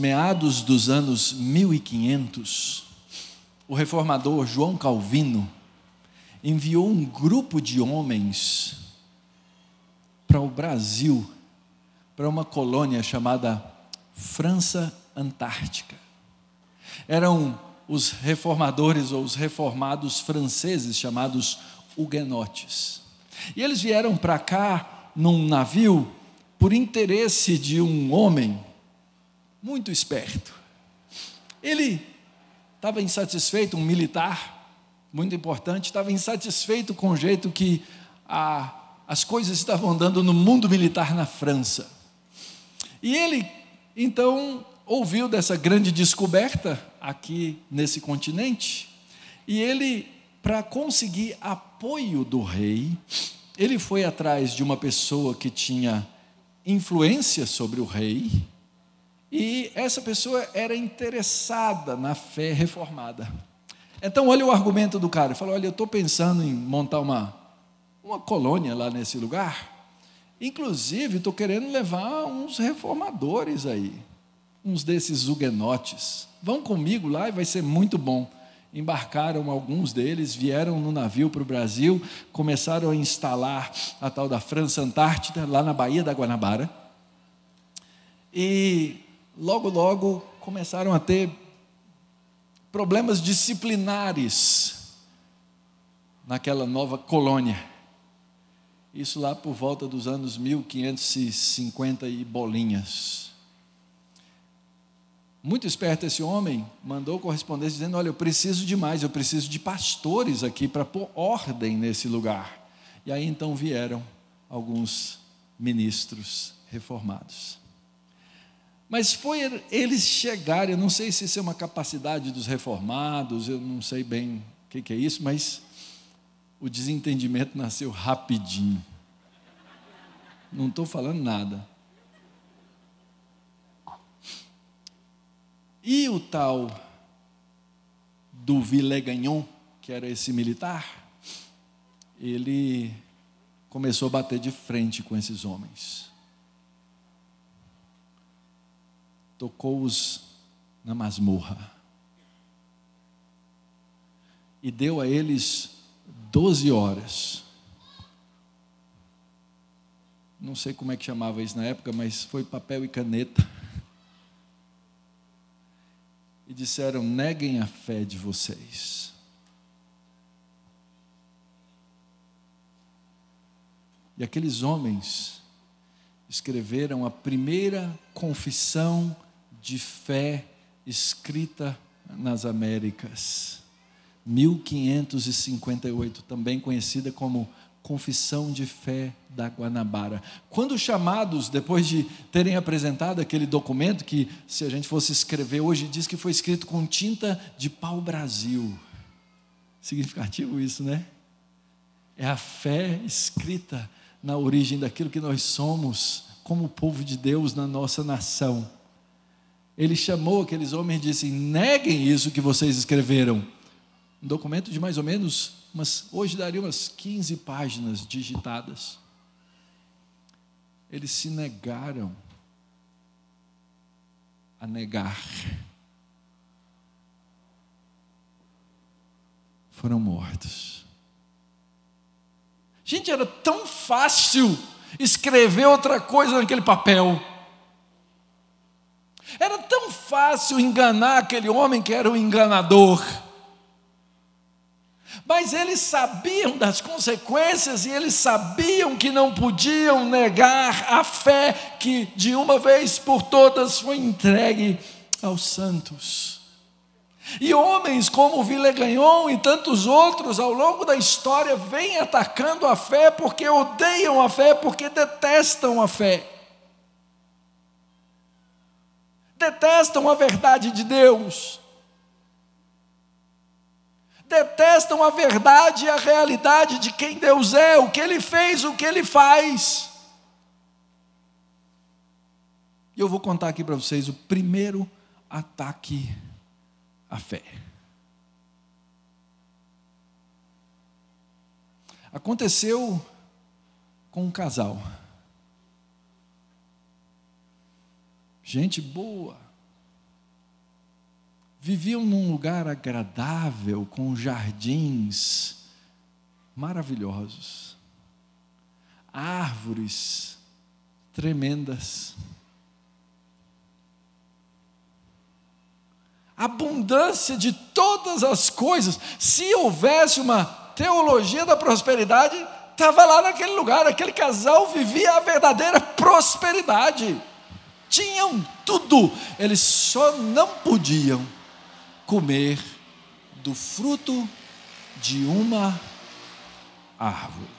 meados dos anos 1500, o reformador João Calvino enviou um grupo de homens para o Brasil, para uma colônia chamada França Antártica. Eram os reformadores ou os reformados franceses chamados huguenotes. E eles vieram para cá num navio por interesse de um homem muito esperto. Ele estava insatisfeito, um militar muito importante, estava insatisfeito com o jeito que a, as coisas estavam andando no mundo militar na França. E ele, então, ouviu dessa grande descoberta aqui nesse continente, e ele, para conseguir apoio do rei, ele foi atrás de uma pessoa que tinha influência sobre o rei, e essa pessoa era interessada na fé reformada. Então, olha o argumento do cara. Ele falou: Olha, eu estou pensando em montar uma, uma colônia lá nesse lugar. Inclusive, estou querendo levar uns reformadores aí, uns desses huguenotes. Vão comigo lá e vai ser muito bom. Embarcaram alguns deles, vieram no navio para o Brasil, começaram a instalar a tal da França Antártida, lá na Baía da Guanabara. E logo, logo começaram a ter problemas disciplinares naquela nova colônia. Isso lá por volta dos anos 1550 e bolinhas. Muito esperto esse homem, mandou correspondência dizendo: Olha, eu preciso de mais, eu preciso de pastores aqui para pôr ordem nesse lugar. E aí então vieram alguns ministros reformados. Mas foi eles chegarem, eu não sei se isso é uma capacidade dos reformados, eu não sei bem o que, que é isso, mas o desentendimento nasceu rapidinho. Não estou falando nada. E o tal do Villegagnon, que era esse militar, ele começou a bater de frente com esses homens. Tocou-os na masmorra e deu a eles doze horas. Não sei como é que chamava isso na época, mas foi papel e caneta. E disseram: neguem a fé de vocês. E aqueles homens escreveram a primeira confissão de fé escrita nas Américas. 1558, também conhecida como Confissão de Fé da Guanabara. Quando chamados, depois de terem apresentado aquele documento, que se a gente fosse escrever hoje, diz que foi escrito com tinta de pau-brasil. Significativo isso, né? É a fé escrita na origem daquilo que nós somos, como povo de Deus na nossa nação ele chamou aqueles homens e disse: neguem isso que vocês escreveram. Um documento de mais ou menos, umas, hoje daria umas 15 páginas digitadas. Eles se negaram a negar. Foram mortos. Gente, era tão fácil escrever outra coisa naquele papel. Era tão fácil enganar aquele homem que era o enganador. Mas eles sabiam das consequências e eles sabiam que não podiam negar a fé que de uma vez por todas foi entregue aos santos. E homens como Villegagnon e tantos outros ao longo da história vêm atacando a fé porque odeiam a fé, porque detestam a fé. Detestam a verdade de Deus, detestam a verdade e a realidade de quem Deus é, o que Ele fez, o que Ele faz. E eu vou contar aqui para vocês o primeiro ataque à fé. Aconteceu com um casal. Gente boa, viviam num lugar agradável, com jardins maravilhosos, árvores tremendas, abundância de todas as coisas. Se houvesse uma teologia da prosperidade, estava lá naquele lugar, aquele casal vivia a verdadeira prosperidade. Tinham tudo, eles só não podiam comer do fruto de uma árvore.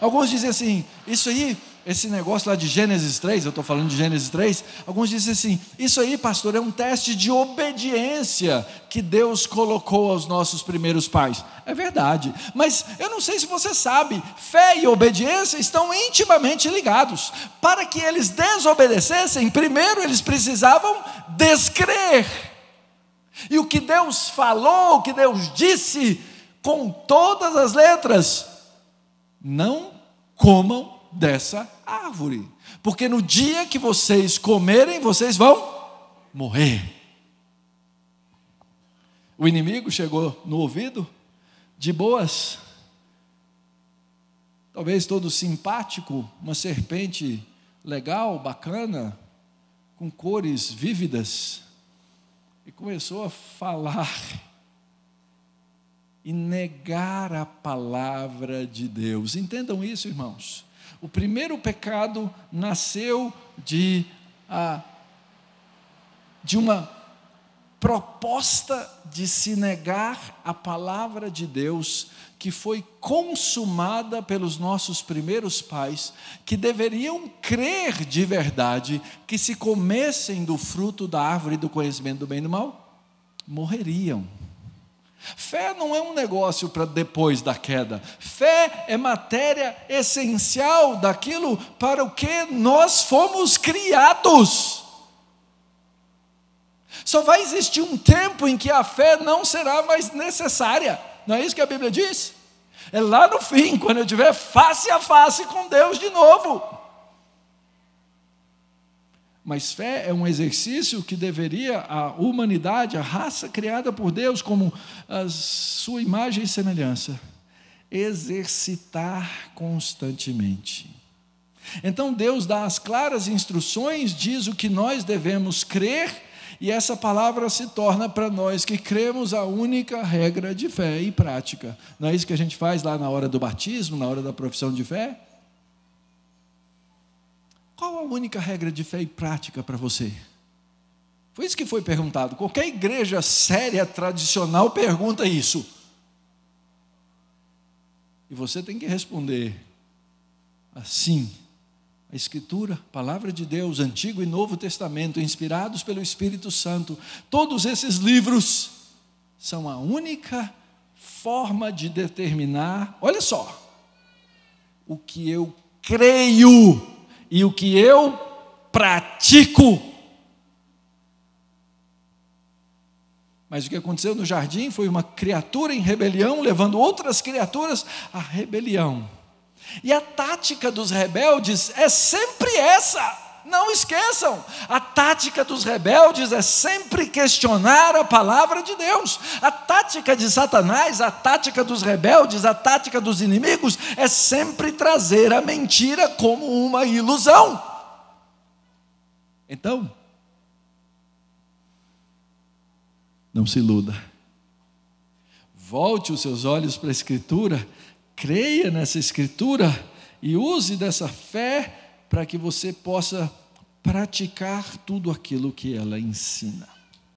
Alguns dizem assim: isso aí esse negócio lá de Gênesis 3, eu estou falando de Gênesis 3, alguns dizem assim: isso aí, pastor, é um teste de obediência que Deus colocou aos nossos primeiros pais. É verdade, mas eu não sei se você sabe, fé e obediência estão intimamente ligados. Para que eles desobedecessem, primeiro eles precisavam descrer. E o que Deus falou, o que Deus disse, com todas as letras, não comam dessa árvore, porque no dia que vocês comerem, vocês vão morrer. O inimigo chegou no ouvido, de boas, talvez todo simpático, uma serpente legal, bacana, com cores vívidas, e começou a falar e negar a palavra de Deus. Entendam isso, irmãos. O primeiro pecado nasceu de, ah, de uma proposta de se negar a palavra de Deus que foi consumada pelos nossos primeiros pais, que deveriam crer de verdade que se comessem do fruto da árvore do conhecimento do bem e do mal, morreriam. Fé não é um negócio para depois da queda. Fé é matéria essencial daquilo para o que nós fomos criados. Só vai existir um tempo em que a fé não será mais necessária. Não é isso que a Bíblia diz? É lá no fim, quando eu estiver face a face com Deus de novo. Mas fé é um exercício que deveria a humanidade, a raça criada por Deus como a sua imagem e semelhança, exercitar constantemente. Então Deus dá as claras instruções, diz o que nós devemos crer, e essa palavra se torna para nós que cremos a única regra de fé e prática. Não é isso que a gente faz lá na hora do batismo, na hora da profissão de fé? Qual a única regra de fé e prática para você? Foi isso que foi perguntado. Qualquer igreja séria, tradicional, pergunta isso. E você tem que responder assim. A Escritura, Palavra de Deus, Antigo e Novo Testamento, inspirados pelo Espírito Santo, todos esses livros são a única forma de determinar, olha só, o que eu creio e o que eu pratico. Mas o que aconteceu no jardim foi uma criatura em rebelião levando outras criaturas à rebelião. E a tática dos rebeldes é sempre essa. Não esqueçam, a tática dos rebeldes é sempre questionar a palavra de Deus. A tática de Satanás, a tática dos rebeldes, a tática dos inimigos é sempre trazer a mentira como uma ilusão. Então, não se iluda. Volte os seus olhos para a Escritura, creia nessa Escritura e use dessa fé para que você possa praticar tudo aquilo que ela ensina.